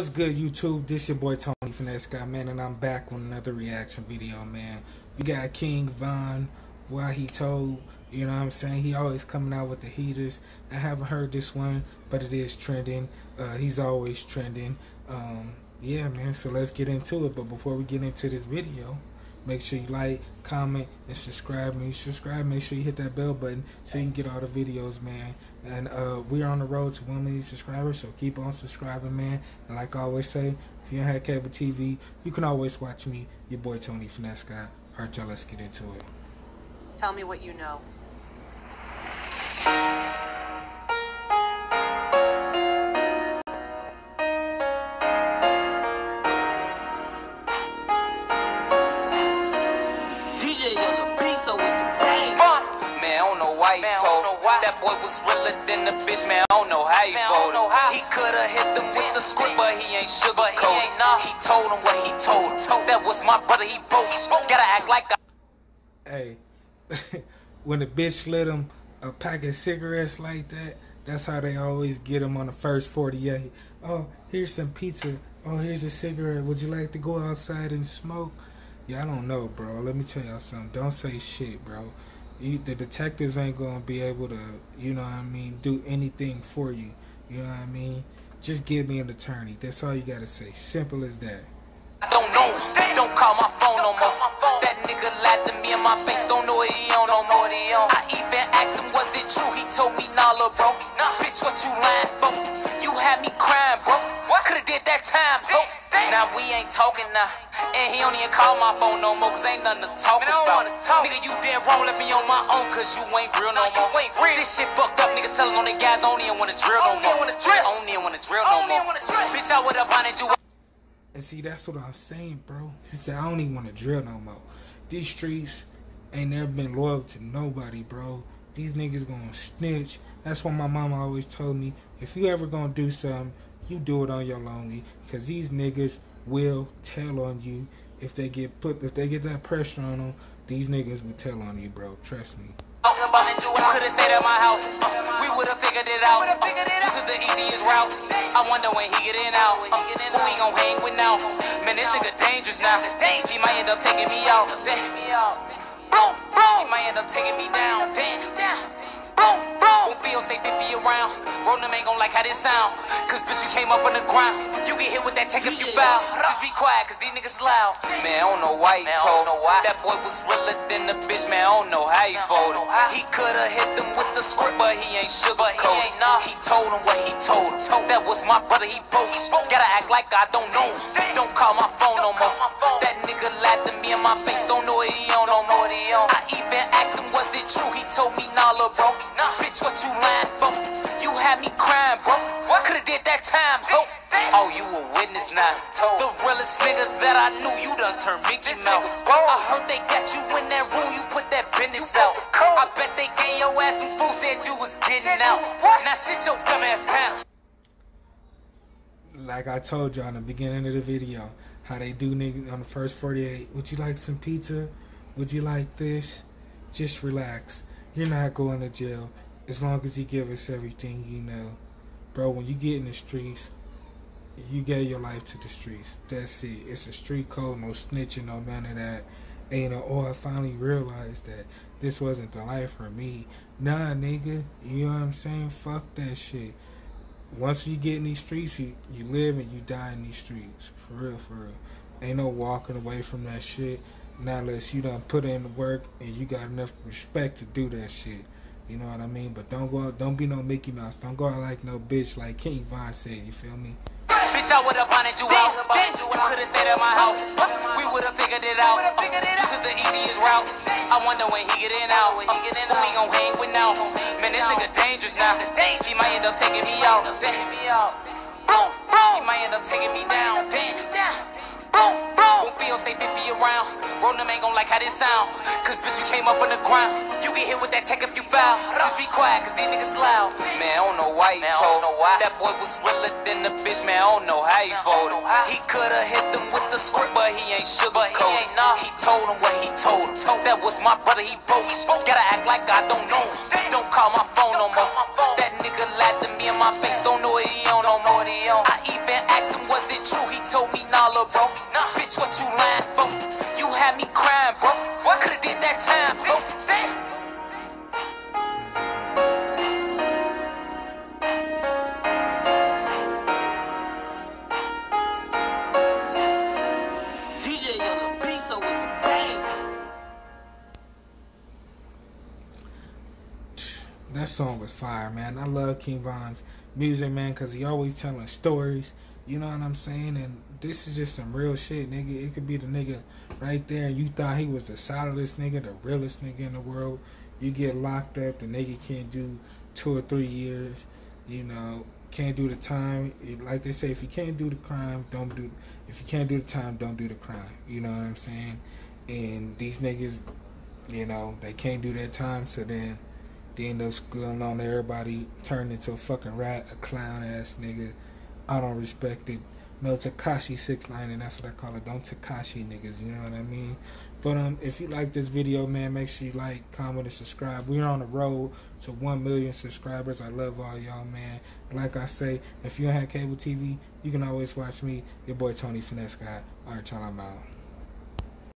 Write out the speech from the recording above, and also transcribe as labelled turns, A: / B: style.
A: What's good, YouTube? This your boy Tony Finesse God, man, and I'm back with another reaction video, man. We got King Von, why he told, you know what I'm saying? He always coming out with the heaters. I haven't heard this one, but it is trending. Uh, he's always trending. Um, yeah, man, so let's get into it. But before we get into this video, Make sure you like, comment, and subscribe. When you subscribe, make sure you hit that bell button so you can get all the videos, man. And uh, we're on the road to 1 million subscribers, so keep on subscribing, man. And like I always say, if you don't have cable TV, you can always watch me, your boy Tony Finesse God. Alright, y'all, let's get into it.
B: Tell me what you know.
C: That boy was realer than the bitch, man. I don't know how he folded. He coulda hit them with the script, but he ain't sugarcoated. He told him what he told him. That was my brother, he broke. Gotta act like a.
A: Hey, when the bitch slid him a pack of cigarettes like that, that's how they always get him on the first 48. Oh, here's some pizza. Oh, here's a cigarette. Would you like to go outside and smoke? Yeah, I don't know, bro. Let me tell y'all something. Don't say shit, bro you, the detectives ain't gonna be able to, you know what I mean, do anything for you. You know what I mean? Just give me an attorney. That's all you gotta say. Simple as that.
C: I don't know. Don't call my phone no more. That nigga lied to me in my face. Don't know what he on no more. I even asked him, was it true? He told me, nah, little bro. Nah, bitch, what you lying for? You had me crying, bro. What coulda did that time, bro? Now we ain't talking now. And he don't even call my phone no more, cause ain't nothing to talk Man, about. Talk. Nigga, you dead wrong, let me on my own, cause you ain't real no, no more. Real. This shit fucked up, niggas telling on the guys, I don't even wanna drill no more. I don't even wanna drill no more. Bitch, I would've blinded you.
A: And see, that's what I'm saying, bro. He said, I don't even want to drill no more. These streets ain't never been loyal to nobody, bro. These niggas gonna snitch. That's why my mama always told me, if you ever gonna do something, you do it on your lonely. Cause these niggas will tell on you if they get put, if they get that pressure on them. These niggas will tell on you, bro. Trust me.
C: You could've stayed at my house. We would've figured it out. This is the easiest route. I wonder when he get in out. Uh, who we gon' hang with now? Man, this nigga dangerous now. He might end up taking me out. He might end up taking me down. Won't feel safe if he around. Rollin' ain't gon' like how this sound. Cause bitch, you came up on the ground. You get hit with that take if you foul. Just be quiet, cause these niggas loud. Man, I don't know why he told. That boy was realer than the bitch, man. I don't know how he folded. He coulda hit them with the script, but he ain't sugarcoated. He told him what he told him. That was my brother, he broke. Gotta act like I don't know him. Don't call my phone no more. That nigga lied to me in my face, don't know what he on no more. I even asked him, was it true? He told me, nah, little bro. Nah, bitch, what you lying for? You had me crying, bro. What coulda did that time, bro? Oh, you a witness now. The realest nigga that I knew, you done turned Mickey Mouse. I heard they got you in that room, you put that business out. I bet they gave your ass some food, said you was getting out. Now sit your dumb ass down.
A: Like I told you in the beginning of the video, how they do niggas on the first 48. Would you like some pizza? Would you like this? Just relax. You're not going to jail as long as you give us everything you know. Bro, when you get in the streets, you gave your life to the streets. That's it. It's a street code, no snitching, no none of that. And you know, oh, I finally realized that this wasn't the life for me. Nah, nigga, you know what I'm saying? Fuck that shit. Once you get in these streets, you, you live and you die in these streets. For real, for real. Ain't no walking away from that shit. Not unless you done put in the work and you got enough respect to do that shit. You know what I mean? But don't go out, don't be no Mickey Mouse. Don't go out like no bitch like King Von said, you feel me?
C: Bitch, I would've blinded you out. You could've stayed at my house. We would've figured it out. This is the easiest route. I wonder when he get in out. Who we gon' hang with now? Man, this nigga dangerous now. He might end up taking me out. He might end up taking me down. Won't if he around. Rollin' ain't gon' like how this sound. Cause bitch, you came up on the ground. You get hit with that tech if you foul. Just be quiet, cause these niggas loud. Man, I don't know why he told. That boy was realer than the bitch, man. I don't know how he folded. He coulda hit them with the script, but he ain't sugarcoated. He told him what he told him. That was my brother, he broke. Gotta act like I don't know him. Don't call my phone no more. That nigga lied to me in my face, don't know what he on no more. I
A: song was fire, man. I love King Von's music, man, because he always telling stories. You know what I'm saying? And this is just some real shit, nigga. It could be the nigga right there, and you thought he was the solidest nigga, the realest nigga in the world. You get locked up, the nigga can't do two or three years. You know, can't do the time. Like they say, if you can't do the crime, don't do. If you can't do the time, don't do the crime. You know what I'm saying? And these niggas, you know, they can't do their time, so then end up schooling on everybody, turned into a fucking rat, a clown ass nigga. I don't respect it. No Tekashi six nine, and that's what I call it. Don't Tekashi niggas. You know what I mean? But um, if you like this video, man, make sure you like, comment, and subscribe. We're on the road to one million subscribers. I love all y'all, man. Like I say, if you don't have cable TV, you can always watch me, your boy Tony Finesse God. All right, y'all, I'm out.